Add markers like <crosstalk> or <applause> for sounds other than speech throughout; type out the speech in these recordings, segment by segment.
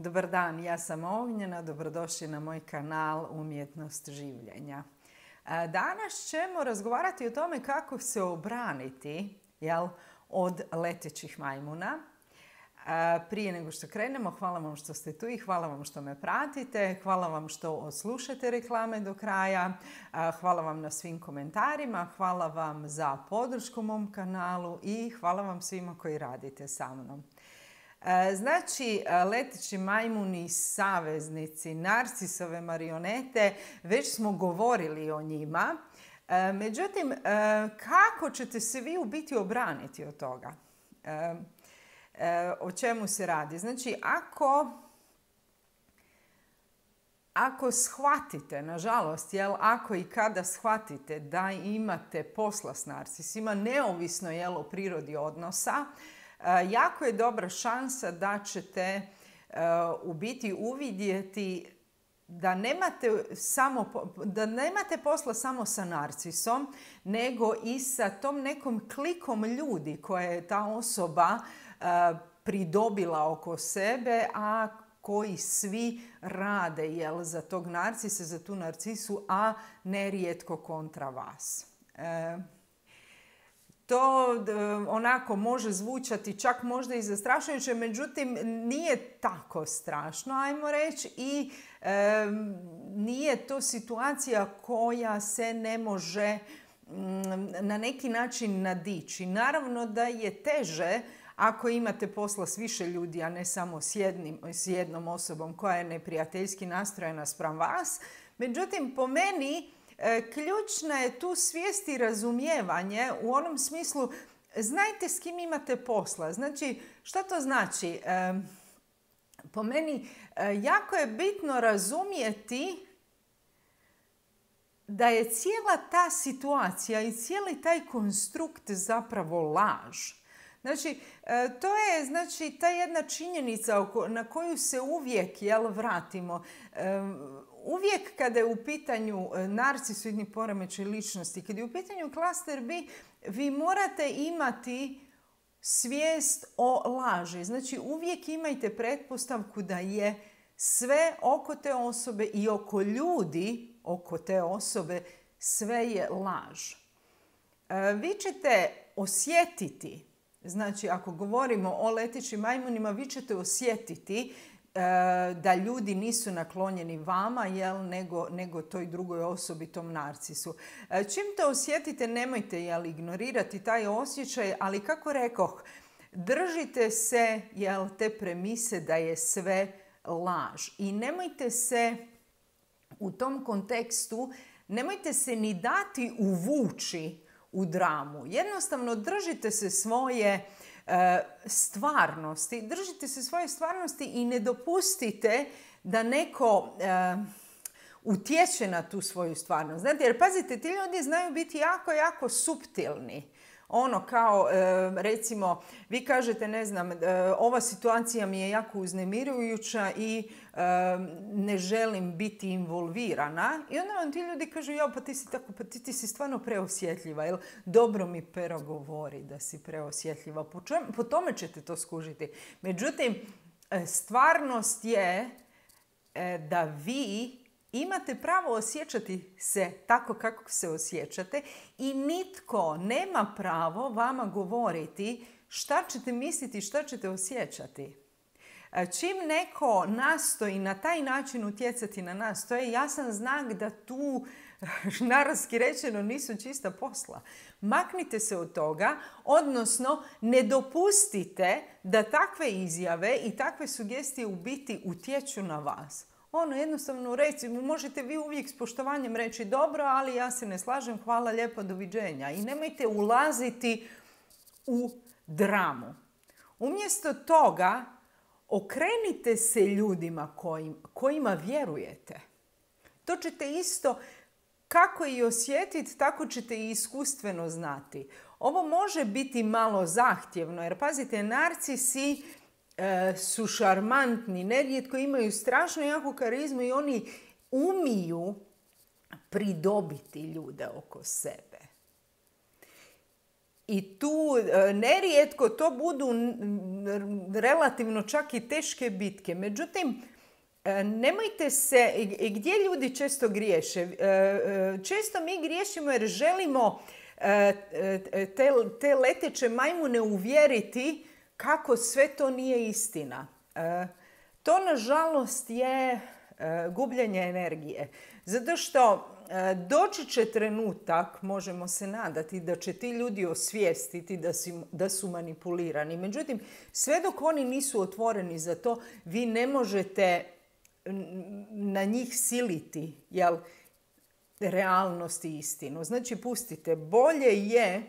Dobar dan, ja sam Ognjena, dobrodošli na moj kanal Umjetnost življenja. Danas ćemo razgovarati o tome kako se obraniti jel, od letećih majmuna. Prije nego što krenemo, hvala vam što ste tu i hvala vam što me pratite. Hvala vam što oslušate reklame do kraja. Hvala vam na svim komentarima. Hvala vam za podršku mom kanalu i hvala vam svima koji radite sa mnom. E, znači, e, leteći majmuni, saveznici, narcisove marionete, već smo govorili o njima. E, međutim, kako ćete se vi u biti obraniti od toga? O čemu se radi? Znači, ako ako shvatite, nažalost, jel, ako i kada shvatite da imate posla s narcisima, neovisno jel, o prirodi odnosa, jako je dobra šansa da ćete e, u biti uvidjeti da nemate, samo, da nemate posla samo sa narcisom, nego i sa tom nekom klikom ljudi koje je ta osoba e, pridobila oko sebe, a koji svi rade jel, za tog narcisa, za tu narcisu, a nerijetko kontra vas to onako može zvučati čak možda i zastrašujuće, međutim nije tako strašno, ajmo reći, i nije to situacija koja se ne može mm, na neki način nadići. Naravno da je teže ako imate posla s više ljudi, a ne samo s, jednim, s jednom osobom koja je neprijateljski nastrojena spram vas. Međutim, po meni E, ključna je tu svijest i razumijevanje u onom smislu znajte s kim imate posla. Znači, šta to znači? E, po meni e, jako je bitno razumijeti da je cijela ta situacija i cijeli taj konstrukt zapravo laž. Znači, to je znači, ta jedna činjenica na koju se uvijek jel, vratimo uvijek kada je u pitanju e, narcisoidni poremećaj ličnosti, kada je u pitanju klaster B, vi morate imati svijest o laži. Znači uvijek imajte pretpostavku da je sve oko te osobe i oko ljudi oko te osobe sve je laž. E, vi ćete osjetiti, znači ako govorimo o letićim majmunima, vi ćete osjetiti E, da ljudi nisu naklonjeni vama, jel, nego, nego toj drugoj osobi, tom narcisu. E, čim to osjetite, nemojte jel, ignorirati taj osjećaj, ali kako rekoh, držite se jel, te premise da je sve laž. I nemojte se u tom kontekstu, nemojte se ni dati uvući u dramu. Jednostavno držite se svoje E, stvarnosti. Držite se svoje stvarnosti i ne dopustite da neko e, utječe na tu svoju stvarnost. Znate, jer pazite, ti ljudi znaju biti jako, jako suptilni ono kao e, recimo vi kažete ne znam ova situacija mi je jako uznemirujuća i ne želim biti involvirana. I onda vam ti ljudi kažu ja pa ti si tako pa ti, si stvarno preosjetljiva jel? Dobro mi pero govori da si preosjetljiva. Po, po tome ćete to skužiti. Međutim e, stvarnost je e, da vi imate pravo osjećati se tako kako se osjećate i nitko nema pravo vama govoriti šta ćete misliti, šta ćete osjećati. E, čim neko nastoji na taj način utjecati na nas, to je jasan znak da tu, <laughs> naravski rečeno, nisu čista posla. Maknite se od toga, odnosno ne dopustite da takve izjave i takve sugestije u biti utječu na vas. Ono jednostavno reći, možete vi uvijek s poštovanjem reći dobro, ali ja se ne slažem, hvala lijepo, doviđenja. I nemojte ulaziti u dramu. Umjesto toga, okrenite se ljudima kojima vjerujete. To ćete isto kako i osjetiti, tako ćete i iskustveno znati. Ovo može biti malo zahtjevno, jer pazite, narcisi su šarmantni, nerijetko imaju strašno jaku karizmu i oni umiju pridobiti ljude oko sebe. I tu e, nerijetko to budu relativno čak i teške bitke. Međutim, e, nemojte se, gdje ljudi često griješe? Često mi griješimo jer želimo te, te leteće majmune uvjeriti kako sve to nije istina. To nažalost je gubljenje energije. Zato što E, doći će trenutak, možemo se nadati, da će ti ljudi osvijestiti da, da su manipulirani. Međutim, sve dok oni nisu otvoreni za to, vi ne možete na njih siliti jel, realnost i istinu. Znači, pustite, bolje je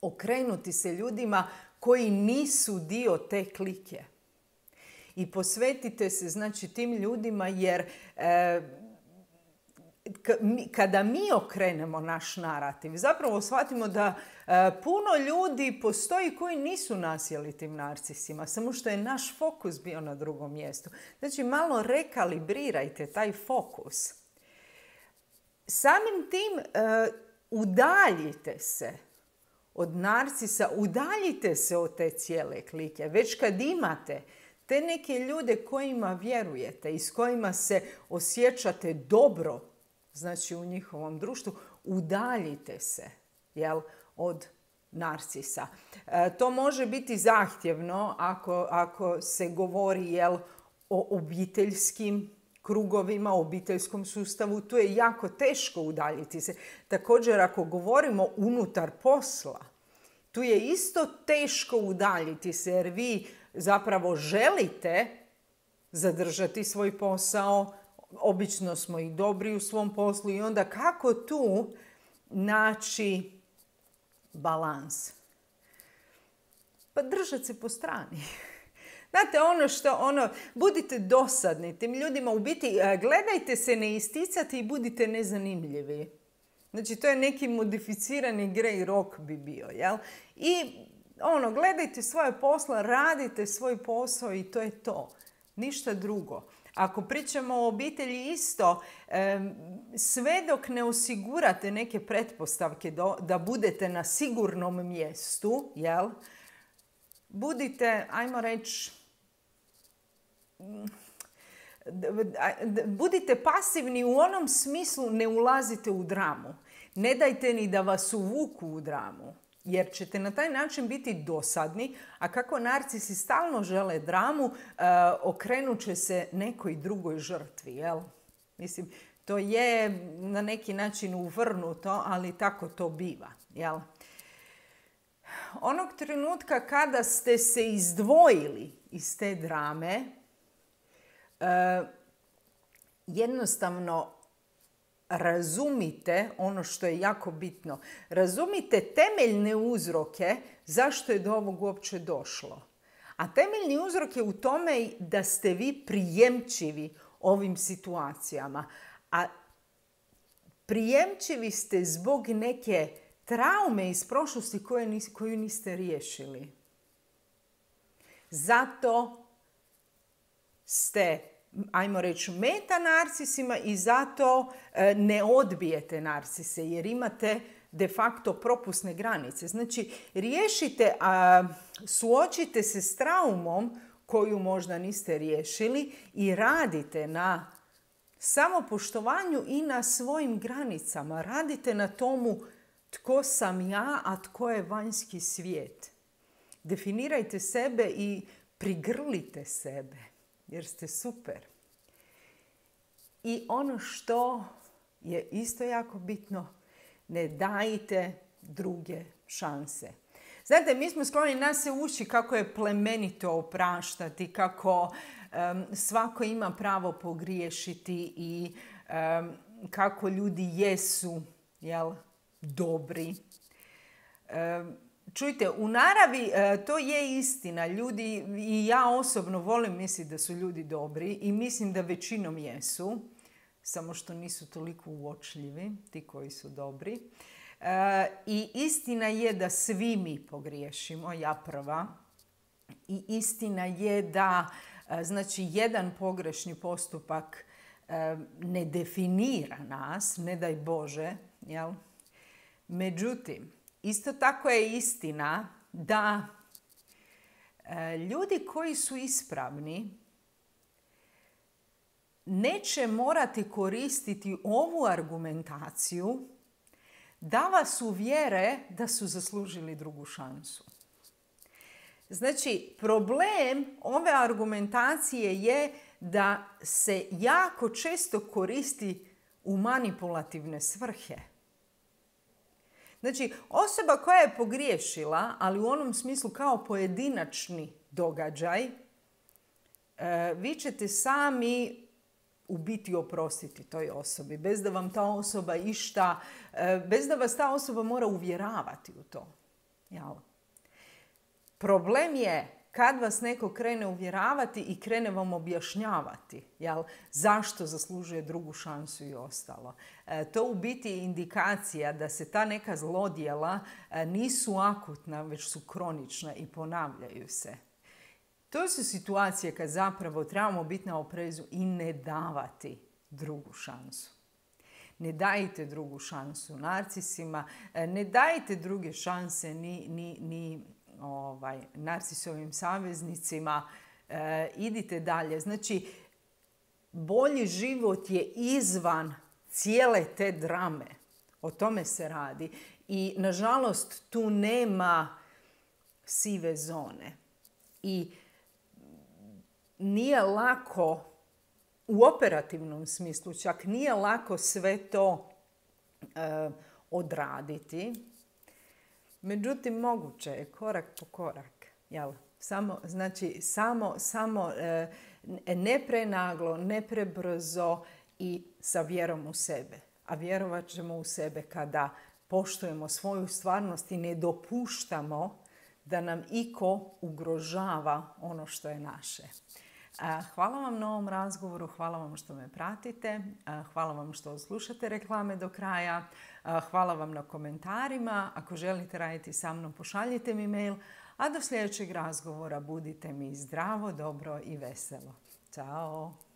okrenuti se ljudima koji nisu dio te klike. I posvetite se znači tim ljudima jer e, kada mi okrenemo naš narativ, zapravo shvatimo da e, puno ljudi postoji koji nisu nasjeli tim narcisima, samo što je naš fokus bio na drugom mjestu. Znači, malo rekalibrirajte taj fokus. Samim tim e, udaljite se od narcisa, udaljite se od te cijele klike. Već kad imate te neke ljude kojima vjerujete i s kojima se osjećate dobro znači u njihovom društvu, udaljite se jel, od narcisa. E, to može biti zahtjevno ako, ako se govori jel, o obiteljskim krugovima, obiteljskom sustavu. Tu je jako teško udaljiti se. Također ako govorimo unutar posla, tu je isto teško udaljiti se jer vi zapravo želite zadržati svoj posao, obično smo i dobri u svom poslu i onda kako tu naći balans? Pa držati se po strani. Znate, ono što, ono, budite dosadni tim ljudima, u biti e, gledajte se ne isticati i budite nezanimljivi. Znači, to je neki modificirani grey rock bi bio, jel? I ono, gledajte svoje posla, radite svoj posao i to je to. Ništa drugo. Ako pričamo o obitelji isto, sve dok ne osigurate neke pretpostavke da budete na sigurnom mjestu, jel? Budite, ajmo reći, budite pasivni u onom smislu ne ulazite u dramu. Ne dajte ni da vas uvuku u dramu jer ćete na taj način biti dosadni, a kako narcisi stalno žele dramu, uh, okrenut će se nekoj drugoj žrtvi, jel? Mislim, to je na neki način uvrnuto, ali tako to biva, jel? Onog trenutka kada ste se izdvojili iz te drame, uh, jednostavno razumite ono što je jako bitno. Razumite temeljne uzroke zašto je do ovog uopće došlo. A temeljni uzrok je u tome da ste vi prijemčivi ovim situacijama. A prijemčivi ste zbog neke traume iz prošlosti koju niste riješili. Zato ste ajmo reći, meta narcisima i zato e, ne odbijete narcise jer imate de facto propusne granice. Znači, riješite, a, suočite se s traumom koju možda niste riješili i radite na samopoštovanju i na svojim granicama. Radite na tomu tko sam ja, a tko je vanjski svijet. Definirajte sebe i prigrlite sebe jer ste super. I ono što je isto jako bitno, ne dajte druge šanse. Znate, mi smo skloni nas se uči kako je plemenito opraštati, kako svako ima pravo pogriješiti i kako ljudi jesu jel, dobri. Čujte, u naravi e, to je istina. Ljudi, i ja osobno volim misliti da su ljudi dobri i mislim da većinom jesu, samo što nisu toliko uočljivi, ti koji su dobri. E, I istina je da svi mi pogriješimo, ja prva. I istina je da e, znači, jedan pogrešni postupak ne definira nas, ne daj Bože, jel? Međutim, isto tako je istina da e, ljudi koji su ispravni neće morati koristiti ovu argumentaciju da vas uvjere da su zaslužili drugu šansu. Znači, problem ove argumentacije je da se jako često koristi u manipulativne svrhe. Znači, osoba koja je pogriješila, ali u onom smislu kao pojedinačni događaj, e, vi ćete sami u biti oprostiti toj osobi, bez da vam ta osoba išta, e, bez da vas ta osoba mora uvjeravati u to. Jel? Problem je kad vas neko krene uvjeravati i krene vam objašnjavati jel, zašto zaslužuje drugu šansu i ostalo. E, to u biti je indikacija da se ta neka zlodjela e, nisu akutna, već su kronična i ponavljaju se. To su situacije kad zapravo trebamo biti na oprezu i ne davati drugu šansu. Ne dajte drugu šansu narcisima, e, ne dajte druge šanse ni, ni, ni ovaj, narcisovim saveznicima, e, idite dalje. Znači, bolji život je izvan cijele te drame. O tome se radi. I, nažalost, tu nema sive zone. I nije lako u operativnom smislu čak nije lako sve to e, odraditi. Međutim, moguće je korak po korak. Jel? Samo, znači, samo, samo e, ne prenaglo, ne prebrzo i sa vjerom u sebe. A vjerovat ćemo u sebe kada poštujemo svoju stvarnost i ne dopuštamo da nam iko ugrožava ono što je naše. Hvala vam na ovom razgovoru, hvala vam što me pratite, hvala vam što slušate reklame do kraja, hvala vam na komentarima. Ako želite raditi sa mnom, pošaljite mi mail, a do sljedećeg razgovora budite mi zdravo, dobro i veselo. Ćao!